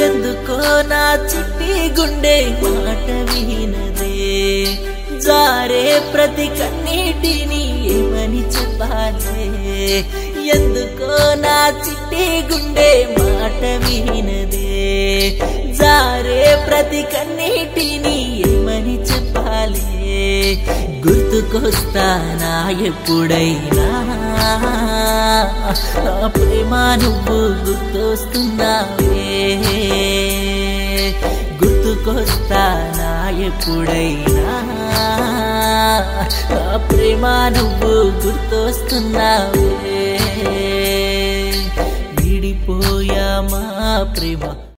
ఎందుకో నా చిట్టి గుండె మాట వినదే. జారే ప్రతి కన్నీటిని ఏమని చెప్పాలే. ఎందుకో నా చిట్టి గుండె మాట వినదే. జారే ప్రతి కన్నీటిని ఏమని చెప్పాలే. గుర్తుకొస్తానా ఎప్పుడైనా. ప్రేమ నువ్వు గుర్తొస్తుంది. గుర్తుకొస్తానా ఎప్పుడైనా నా ప్రేమ నువ్వు గుర్తొస్తున్నావే. విడిపోయామా ప్రేమ?